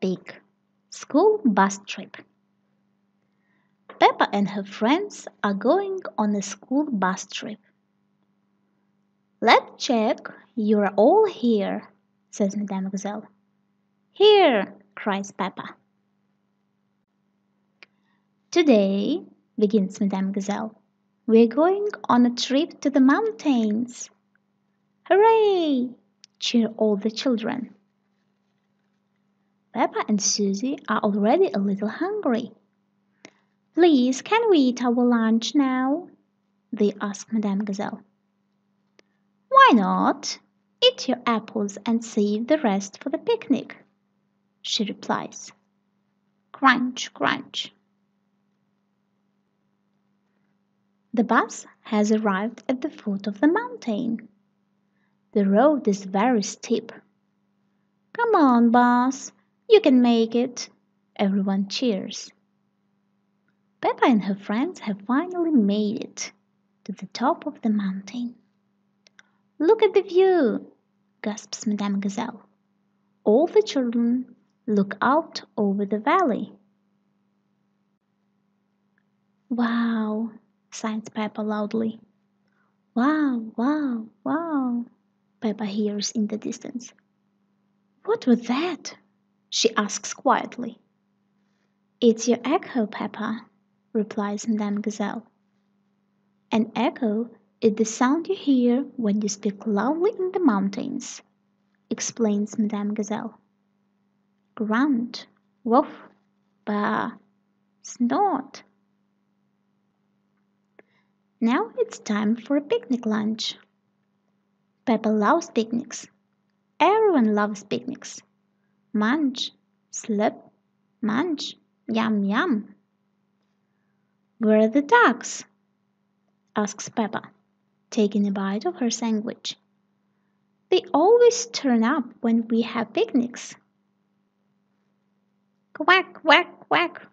Pig School Bus Trip Peppa and her friends are going on a school bus trip. Let's check you're all here, says Madame Gazelle. Here, cries Peppa. Today, begins Madame Gazelle, we're going on a trip to the mountains. Hooray! cheer all the children. Peppa and Susie are already a little hungry. Please, can we eat our lunch now? They ask Madame Gazelle. Why not? Eat your apples and save the rest for the picnic, she replies. Crunch, crunch. The bus has arrived at the foot of the mountain. The road is very steep. Come on, bus, you can make it. Everyone cheers. Peppa and her friends have finally made it to the top of the mountain. Look at the view, gasps Madame Gazelle. All the children look out over the valley. Wow, sighed Peppa loudly. Wow, wow, wow, Peppa hears in the distance. What was that? She asks quietly. It's your echo, Peppa, replies Madame Gazelle. An echo is the sound you hear when you speak loudly in the mountains, explains Madame Gazelle. Grunt, woof, baa, snort. Now it's time for a picnic lunch. Peppa loves picnics. Everyone loves picnics. Munch, slip, munch, yum yum. Where are the ducks? asks Peppa, taking a bite of her sandwich. They always turn up when we have picnics. Quack, quack, quack.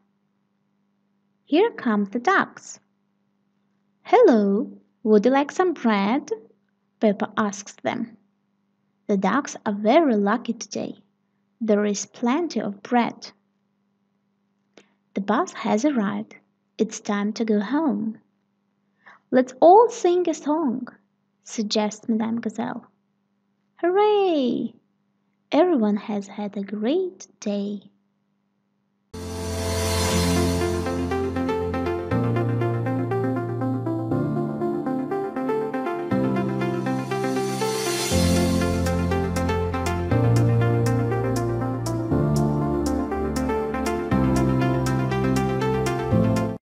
Here come the ducks. Hello, would you like some bread? Peppa asks them. The ducks are very lucky today. There is plenty of bread. The bus has arrived. It's time to go home. Let's all sing a song, suggests Madame Gazelle. Hooray! Everyone has had a great day.